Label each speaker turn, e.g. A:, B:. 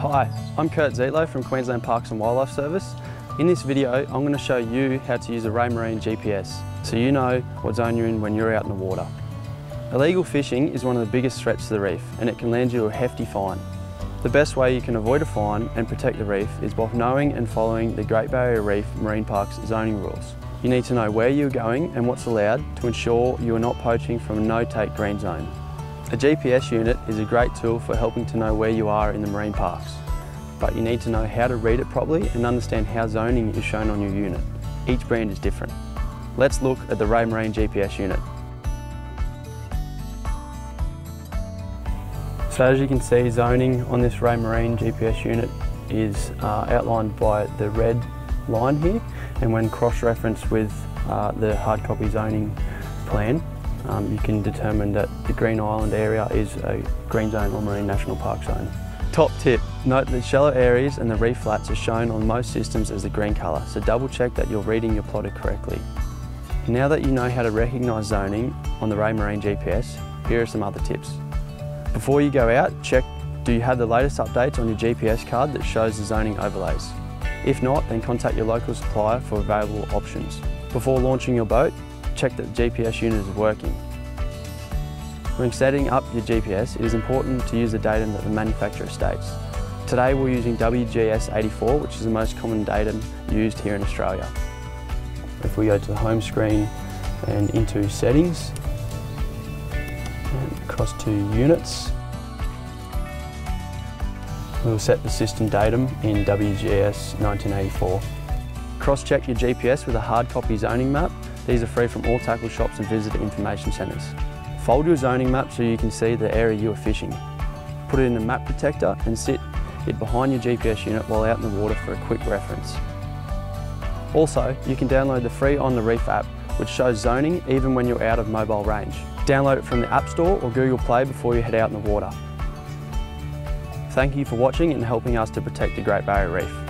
A: Hi, I'm Kurt Zietlow from Queensland Parks and Wildlife Service. In this video, I'm going to show you how to use a Raymarine GPS so you know what zone you're in when you're out in the water. Illegal fishing is one of the biggest threats to the reef and it can land you a hefty fine. The best way you can avoid a fine and protect the reef is by knowing and following the Great Barrier Reef Marine Park's zoning rules. You need to know where you're going and what's allowed to ensure you are not poaching from a no-take green zone. A GPS unit is a great tool for helping to know where you are in the marine parks, but you need to know how to read it properly and understand how zoning is shown on your unit. Each brand is different. Let's look at the Raymarine GPS unit. So as you can see, zoning on this Raymarine GPS unit is uh, outlined by the red line here, and when cross-referenced with uh, the hard copy zoning plan, um, you can determine that the Green Island area is a green zone or marine national park zone. Top tip, note that shallow areas and the reef flats are shown on most systems as the green colour, so double check that you're reading your plotter correctly. Now that you know how to recognise zoning on the Raymarine GPS, here are some other tips. Before you go out, check do you have the latest updates on your GPS card that shows the zoning overlays. If not, then contact your local supplier for available options. Before launching your boat, check that the GPS unit is working. When setting up your GPS, it is important to use the datum that the manufacturer states. Today we're using WGS84, which is the most common datum used here in Australia. If we go to the home screen and into settings, and across to units, we'll set the system datum in WGS 1984. Cross-check your GPS with a hard copy zoning map these are free from all tackle shops and visitor information centres. Fold your zoning map so you can see the area you are fishing. Put it in a map protector and sit it behind your GPS unit while out in the water for a quick reference. Also, you can download the free On The Reef app, which shows zoning even when you're out of mobile range. Download it from the App Store or Google Play before you head out in the water. Thank you for watching and helping us to protect the Great Barrier Reef.